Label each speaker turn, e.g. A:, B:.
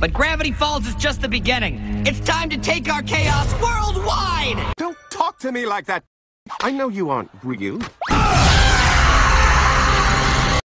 A: But Gravity Falls is just the beginning. It's time to take our chaos worldwide!
B: Don't talk to me like that. I know you aren't real.